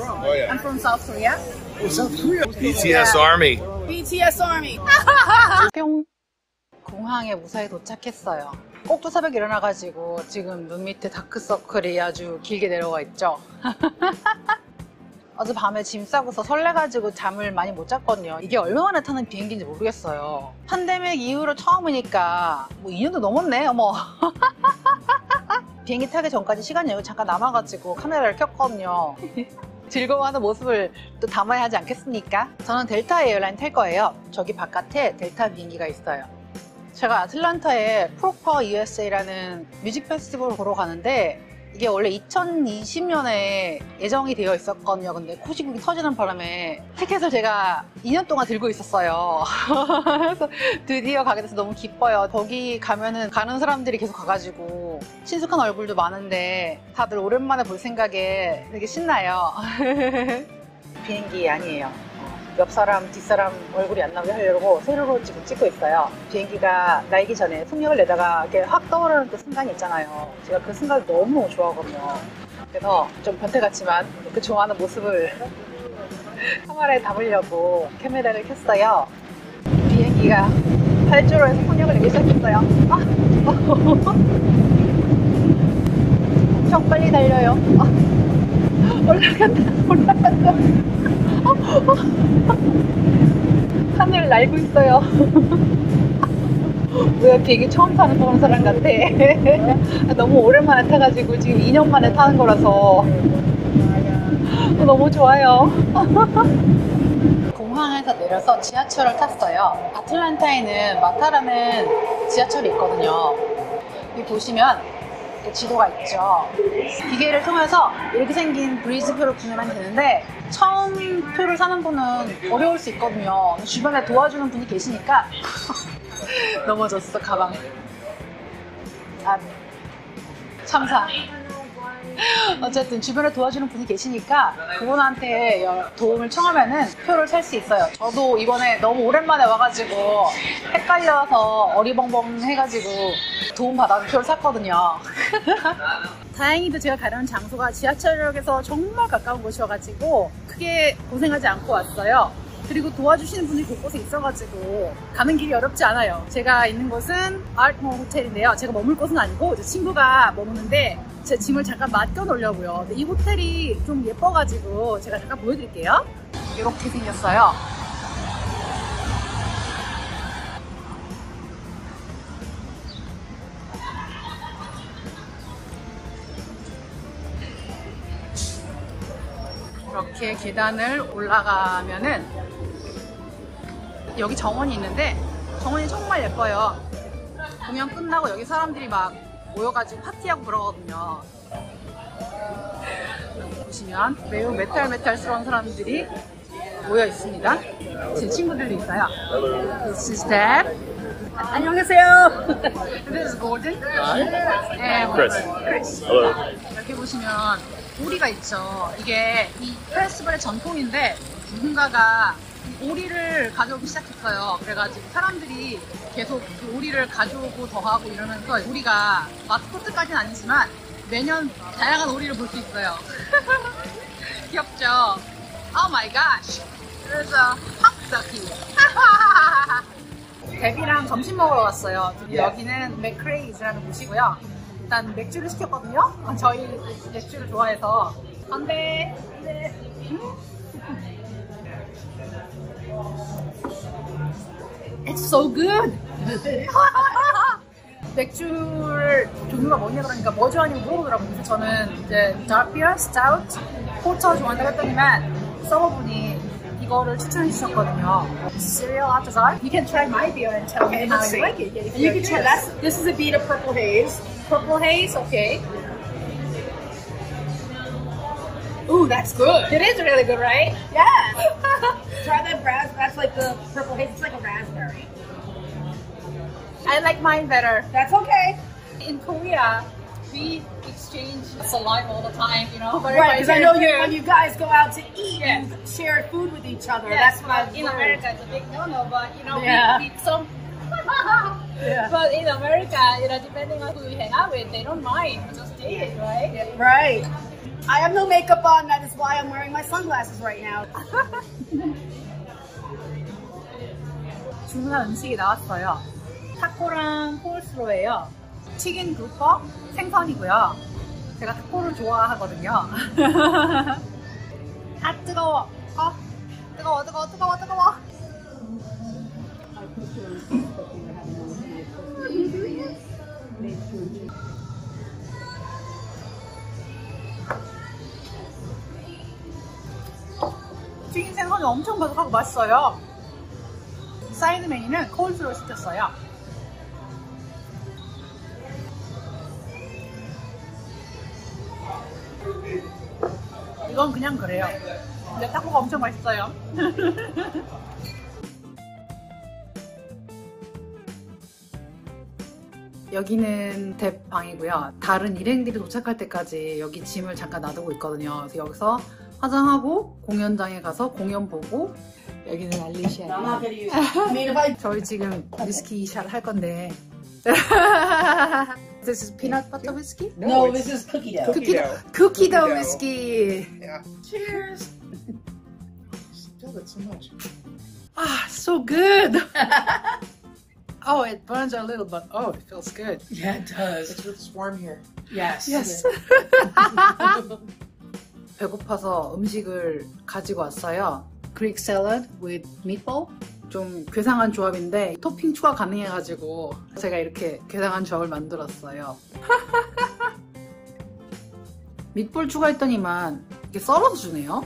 from? Oh, yeah. I'm from South Korea. Oh, South Korea. BTS Army. BTS Army. 뿅. 공항에 무사히 도착했어요. 꼭두 새벽에 일어나가지고 지금 눈 밑에 다크서클이 아주 길게 내려와 있죠. 어젯밤에 짐 싸고서 설레가지고 잠을 많이 못 잤거든요. 이게 얼마 만에 타는 비행기인지 모르겠어요. 팬데믹 이후로 처음이니까 뭐 2년도 넘었네, 어머. 비행기 타기 전까지 시간이 여기 잠깐 남아가지고 카메라를 켰거든요. 즐거워하는 모습을 또 담아야 하지 않겠습니까? 저는 델타 에어라인 탈 거예요. 저기 바깥에 델타 비행기가 있어요. 제가 아틀란타에 ProgPower USA라는 뮤직 페스티벌을 보러 가는데 이게 원래 2020년에 예정이 되어 있었거든요. 근데 코시국이 터지는 바람에 티켓을 제가 2년 동안 들고 있었어요. 그래서 드디어 가게 돼서 너무 기뻐요. 거기 가면은 가는 사람들이 계속 가가지고 친숙한 얼굴도 많은데 다들 오랜만에 볼 생각에 되게 신나요. 비행기 아니에요. 옆 사람, 뒷 사람 얼굴이 안 나오게 하려고 세로로 지금 찍고 있어요. 비행기가 날기 전에 풍력을 내다가 이렇게 확 떠오르는 그 순간이 있잖아요. 제가 그 순간을 너무 좋아하거든요. 그래서 좀 변태 같지만 그 좋아하는 모습을 카메라에 담으려고 카메라를 켰어요. 비행기가 활주로 해서 풍력을 내기 시작했어요. 아, 엄청 빨리 달려요. 아, 올라간다, 올라간다. 하늘 날고 있어요. 왜 비행기 처음 타는 그런 사람 같아. 너무 오랜만에 타가지고 지금 2년 만에 타는 거라서 너무 좋아요. 공항에서 내려서 지하철을 탔어요. 아틀란타에는 마타라는 지하철이 있거든요. 여기 보시면 지도가 있죠. 기계를 통해서 이렇게 생긴 브리즈 표를 구매하면 되는데 처음 표를 사는 분은 어려울 수 있거든요. 주변에 도와주는 분이 계시니까 넘어졌어 가방. 아 참사. 어쨌든 주변에 도와주는 분이 계시니까 그분한테 도움을 청하면은 표를 살 수 있어요. 저도 이번에 너무 오랜만에 와가지고 헷갈려서 어리벙벙 해가지고 도움 받아서 표를 샀거든요. 다행히도 제가 가려는 장소가 지하철역에서 정말 가까운 곳이어가지고 크게 고생하지 않고 왔어요. 그리고 도와주시는 분이 곳곳에 있어가지고 가는 길이 어렵지 않아요. 제가 있는 곳은 아트모 호텔인데요. 제가 머물 곳은 아니고 제 친구가 머무는데 제 짐을 잠깐 맡겨 놓으려고요. 이 호텔이 좀 예뻐가지고 제가 잠깐 보여드릴게요. 이렇게 생겼어요. 이렇게 계단을 올라가면은 여기 정원이 있는데 정원이 정말 예뻐요. 공연 끝나고 여기 사람들이 막 모여가지고 파티하고 그러거든요. 보시면 매우 메탈 메탈스러운 사람들이 모여 있습니다. 제 친구들도 있어요. This is Dad. 안녕하세요. This is Gordon. And Chris. Chris. Hello. 이렇게 보시면 오리가 있죠. 이게 이 페스티벌의 전통인데 누군가가 이 오리를 가져오기 시작했어요. 그래가지고 사람들이 계속 그 오리를 가져오고 더하고 이러면서 우리가 마스코트까지는 아니지만 매년 다양한 오리를 볼 수 있어요. 귀엽죠? Oh my gosh. 그래서 팝스키. 데비랑 점심 먹으러 왔어요. 여기는 맥크레이즈라는 곳이고요. 일단 맥주를 시켰거든요. 아, 저희 맥주를 좋아해서. 건배. 네. It's so good. 맥주를 종류가 뭐냐 그러니까 뭐 좋아하냐고 물어보더라고요. 그래서 저는 이제 dark beer, stout, 포터 좋아한다고 했더니만 서버분이 이거를 추천해 주셨거든요. Cereal Atazar. You can try my beer and tell me how you like it. If You you're can try curious. that. This is a beat of purple haze. Purple haze, okay. Ooh, that's good. It is really good, right? Yeah. try that raspberry. That's like the purple haze. It's like a raspberry. I like mine better. That's okay. In Korea, we exchange saliva all the time, you know. But Right, because I know you when you guys go out to eat, Yeah. you share food with each other. Yes, That's what in. America it's a big no-no, but you know, Yeah. we, we some. Yeah. But in America, you know, depending on who you hang out with, they don't mind. Just do it, right? Right. I have no makeup on. That is why I'm wearing my sunglasses right now. 주문한 음식이 나왔어요. 타코랑 콜스로예요. 튀긴 그루퍼 생선이고요. 제가 타코를 좋아하거든요. 아 뜨거워. 어? 뜨거워 뜨거워 뜨거워 뜨거워. 생선이 엄청 바삭하고 맛있어요. 사이드 메뉴는 콜스로 시켰어요. 이건 그냥 그래요. 근데 타코가 엄청 맛있어요. 여기는 제 방이고요. 다른 일행들이 도착할 때까지 여기 짐을 잠깐 놔두고 있거든요. 그래서 여기서 화장하고 공연장에 가서 공연 보고 여기는 알리시아. 저희 지금 위스키 샷 할 건데. This is peanut butter whiskey? no, this is cookie dough. Cookie dough. dough. Cookie dough dough. whiskey. Yeah. Cheers. Still it so much. Ah, so good. oh, it burns a little, but oh, it feels good. Yeah, it does. It's, it's warm here. Yes. Yes. 배고파서 음식을 가지고 왔어요. Greek salad with meatball. 좀 괴상한 조합인데 토핑 추가 가능해가지고 제가 이렇게 괴상한 조합을 만들었어요. 밑볼 추가했더니만 이게 썰어서 주네요.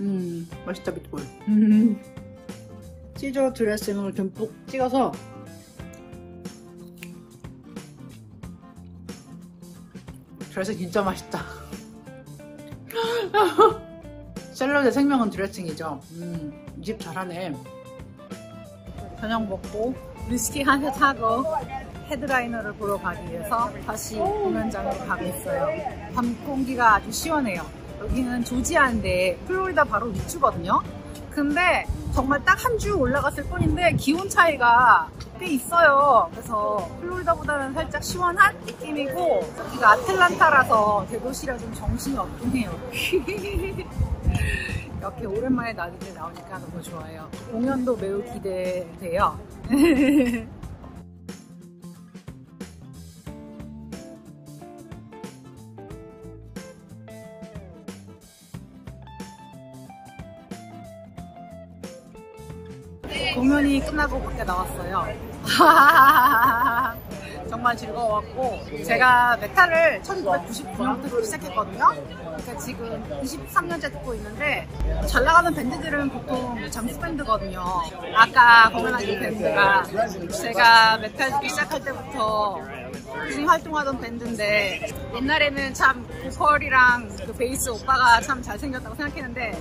음, 맛있다 밑볼. 음. 시저 드레싱을 듬뿍 찍어서 드레싱 진짜 맛있다. 샐러드의 생명은 드레싱이죠. 음, 이 집 잘하네. 저녁 먹고 위스키 한 잔 하고 헤드라이너를 보러 가기 위해서 다시 공연장으로 가고 있어요. 밤 공기가 아주 시원해요. 여기는 조지아인데 플로리다 바로 위주거든요. 근데 정말 딱 한 주 올라갔을 뿐인데 기온 차이가 꽤 있어요. 그래서 플로리다보다는 살짝 시원한 느낌이고 여기가 아틀란타라서 대도시라 좀 정신이 없긴 해요. 이렇게 오랜만에 나들이 나오니까 너무 좋아요. 공연도 매우 기대돼요. 공연이 끝나고 밖에 나왔어요. 정말 즐거웠고 제가 메탈을 1999년부터 시작했거든요. 그러니까 지금 23년째 듣고 있는데 잘 나가는 밴드들은 보통 장수 밴드거든요. 아까 공연한 이 밴드가 제가 메탈 듣기 시작할 때부터 꾸준히 활동하던 밴드인데 옛날에는 참 보컬이랑 그 베이스 오빠가 참 잘생겼다고 생각했는데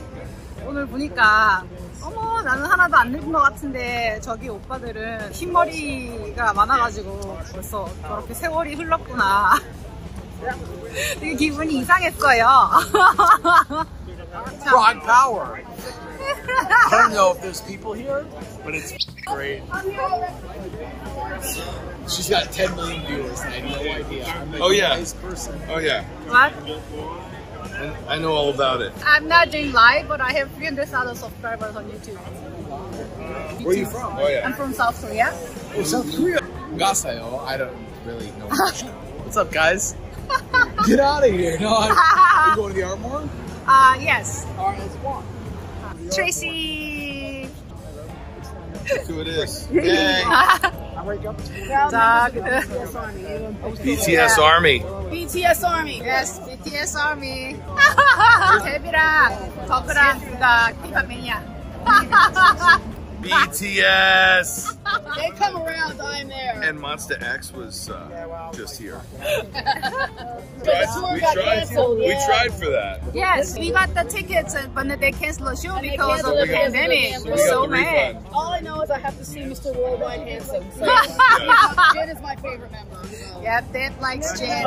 오늘 보니까 어머 나는 하나도 안 늙은 것 같은데 저기 오빠들은 흰머리가 많아가지고 벌써 저렇게 세월이 흘렀구나 되게 기분이 이상했어요 참, Broad power. I don't know if there's people here, but it's great. She's got 10 million viewers, and I had no idea. I'm like Oh, a yeah. nice person. Oh yeah, what? I know all about it. I'm not doing live but I have 300,000 subscribers on YouTube Where are you from? Oh yeah. I'm from South Korea Oh, South Korea. Gasayo. I don't really know much. What's up, guys? Get out of here. No, I, you going to the Armor? uh, yes All right, let's walk. Tracy That's who it is. Yay. I'm right up to 자, 그 BTS Army. BTS Army. Yes, BTS Army. 데뷔랑 버그랑 둘다 힙합맨이야. BTS. They come around, I'm there. And Monster X was uh, just here. we tried. canceled. We tried for that. Yes, we got the tickets, uh, but they canceled the show And because of the it because of the pandemic. pandemic. We're so mad. All I know is I have to see Mr. Worldwide Handsome. So Jen is my favorite member. So. Yeah, Dave likes Jen.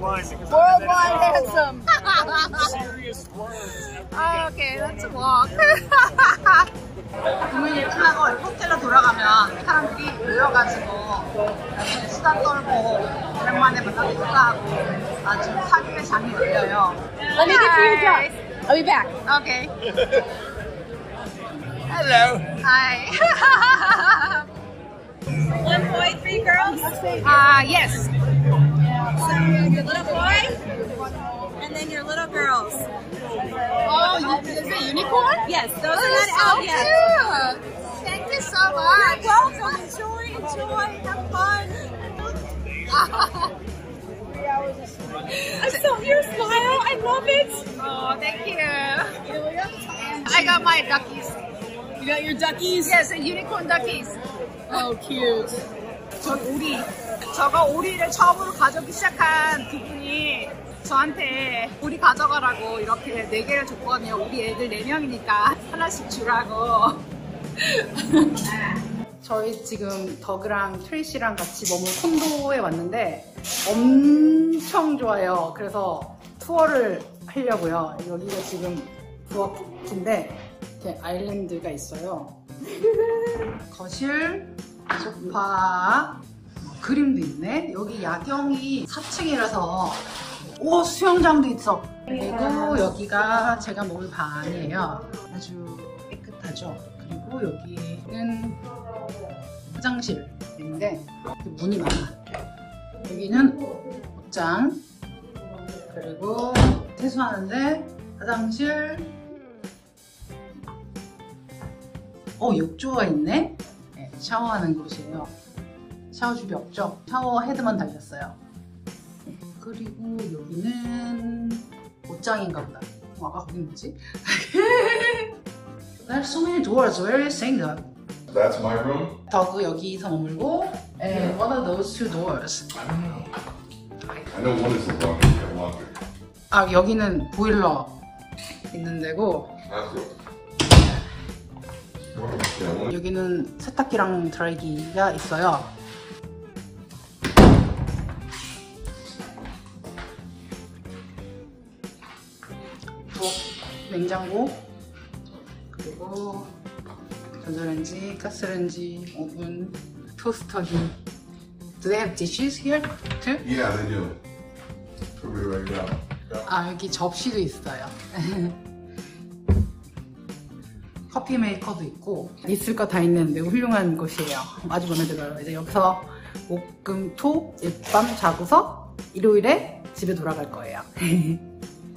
Worldwide Handsome. Serious words. okay, let's walk. 공연이 끝나고 호텔로 돌아가면 사람들이 모여가지고 수다 떨고 오랜만에 만나서 축하하고 아주 사귀의 장이 열려요. Let me get you a drop. I'll be back. Okay. Hello. Hi. One boy, three girls. Ah, yes. So your little boy, girls. Oh, you, is it unicorn? Yes, those Oh, are not so out yet. cute. Thank you so much. You're welcome. Enjoy, enjoy, have fun. I saw your smile. I love it. oh, thank you. I got my duckies. You got your duckies? Yes, unicorn duckies. Oh, cute. 저 오리. 저거 오리를 처음으로 가져기 시작한 그분이 저한테 오리 가져가라고 이렇게 네 개를 줬거든요. 우리 애들 네 명이니까 하나씩 주라고. 저희 지금 덕이랑 트레이시랑 같이 머물 콘도에 왔는데 엄청 좋아요. 그래서 투어를 하려고요. 여기가 지금 부엌인데 이렇게 아일랜드가 있어요. 거실, 소파, 그림도 있네. 여기 야경이 4층이라서 오 수영장도 있어. 그리고 여기가 제가 먹을 방이에요. 아주 깨끗하죠. 그리고 여기는 화장실인데 문이 많아. 여기는 옷장 그리고 세수하는데 화장실 어 욕조가 있네. 네, 샤워하는 곳이에요. 샤워 줄이 없죠? 샤워 헤드만 달렸어요. 네, 그리고 여기는 옷장인가 보다. 어, 아까 거긴 뭐지? There's so many doors. Where saying that? That's my room. 더그 여기서 머물고 and what are those two doors? I know one is the laundry. I have laundry. 아 여기는 보일러 있는 데고 That's good. Yeah, one. 여기는 세탁기랑 드라이기가 있어요. 부엌 냉장고 그리고 전자레인지, 가스레인지, 오븐, 토스터기. Do they have dishes here too? Yeah, they do. It right now. 아 여기 접시도 있어요. 커피 메이커도 있고 있을 거 다 있는 매우 훌륭한 곳이에요. 아주 마음에 들어요. 이제 여기서 목금토 일밤 자고서 일요일에 집에 돌아갈 거예요.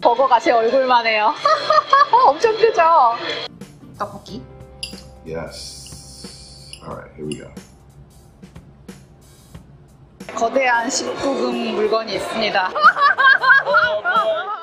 버거가 제 얼굴만 해요. 엄청 크죠? 떡볶이. Yes. Alright, here we go. 거대한 19금 물건이 있습니다. 어,